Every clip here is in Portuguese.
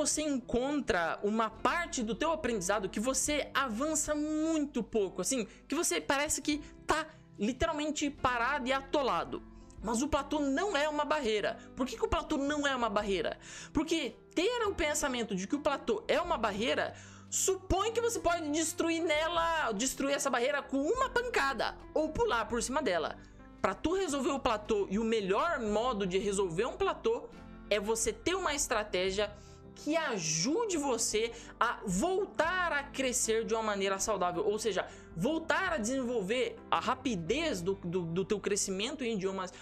você encontra uma parte do teu aprendizado que você avança muito pouco, assim, que você parece que tá literalmente parado e atolado. Mas o platô não é uma barreira. Por que, que o platô não é uma barreira? Porque ter o pensamento de que o platô é uma barreira supõe que você pode destruir nela, destruir essa barreira com uma pancada ou pular por cima dela. Para tu resolver o platô e o melhor modo de resolver um platô é você ter uma estratégia que ajude você a voltar a crescer de uma maneira saudável, ou seja, voltar a desenvolver a rapidez do, do, do teu crescimento em idiomas.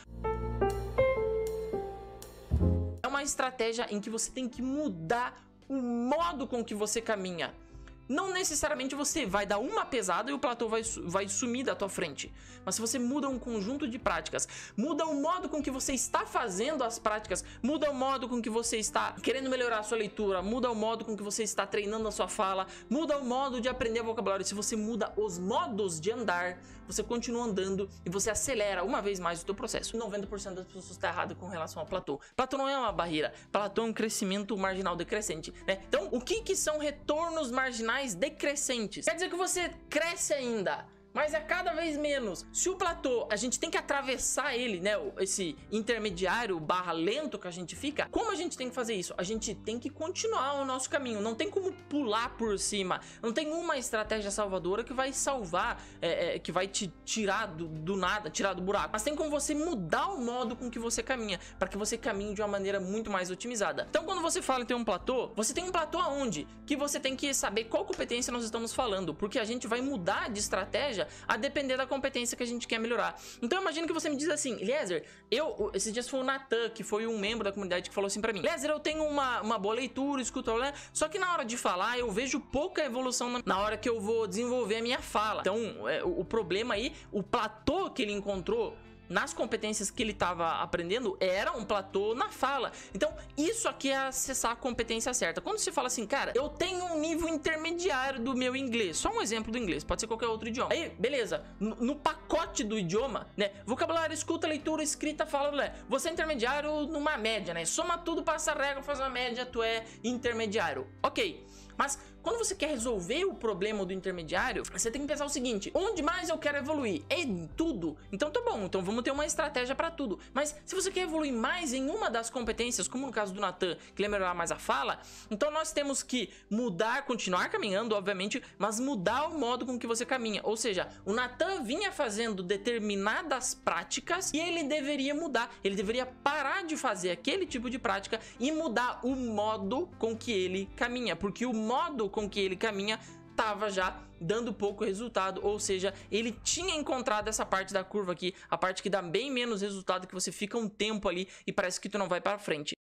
É uma estratégia em que você tem que mudar o modo com que você caminha. Não necessariamente você vai dar uma pesada e o platô vai, vai sumir da tua frente. Mas se você muda um conjunto de práticas, muda o modo com que você está fazendo as práticas, muda o modo com que você está querendo melhorar a sua leitura, muda o modo com que você está treinando a sua fala, muda o modo de aprender vocabulário. Se você muda os modos de andar, você continua andando e você acelera uma vez mais o teu processo. 90% das pessoas está errado com relação ao platô. Platô não é uma barreira, platô é um crescimento marginal decrescente, né? Então, o que que são retornos marginais mais decrescentes. Quer dizer que você cresce ainda mas é cada vez menos. Se o platô, a gente tem que atravessar ele, né, esse intermediário barra lento que a gente fica, como a gente tem que fazer isso? A gente tem que continuar o nosso caminho, não tem como pular por cima, não tem uma estratégia salvadora que vai salvar, é, é, que vai te tirar do, do, nada, tirar do buraco, mas tem como você mudar o modo com que você caminha, para que você caminhe de uma maneira muito mais otimizada. Então quando você fala em ter um platô, você tem um platô aonde? Que você tem que saber qual competência nós estamos falando, porque a gente vai mudar de estratégia a depender da competência que a gente quer melhorar. Então imagina que você me diz assim, Lézer, eu, esses dias foi o Natan, que foi um membro da comunidade que falou assim pra mim, Lézer, eu tenho uma, uma boa leitura, escuto, né? só que na hora de falar eu vejo pouca evolução na, na hora que eu vou desenvolver a minha fala. Então é, o, o problema aí, o platô que ele encontrou nas competências que ele estava aprendendo era um platô na fala. Então, isso aqui é acessar a competência certa. Quando você fala assim, cara, eu tenho um nível intermediário do meu inglês, só um exemplo do inglês, pode ser qualquer outro idioma. Aí, beleza, no, no pacote do idioma, né? Vocabulário, escuta, leitura, escrita, fala, né? Você é intermediário numa média, né? Soma tudo, passa a regra, faz uma média, tu é intermediário. Ok. Mas quando você quer resolver o problema do intermediário, você tem que pensar o seguinte: onde mais eu quero evoluir? Em tudo. Então tá bom, então vamos ter uma estratégia para tudo. Mas se você quer evoluir mais em uma das competências, como no caso do Natan, que ele melhorar mais a fala, então nós temos que mudar, continuar caminhando, obviamente, mas mudar o modo com que você caminha. Ou seja, o Natan vinha fazendo determinadas práticas e ele deveria mudar. Ele deveria parar de fazer aquele tipo de prática e mudar o modo com que ele caminha, porque o modo com que ele caminha estava já dando pouco resultado, ou seja, ele tinha encontrado essa parte da curva aqui, a parte que dá bem menos resultado, que você fica um tempo ali e parece que tu não vai para frente.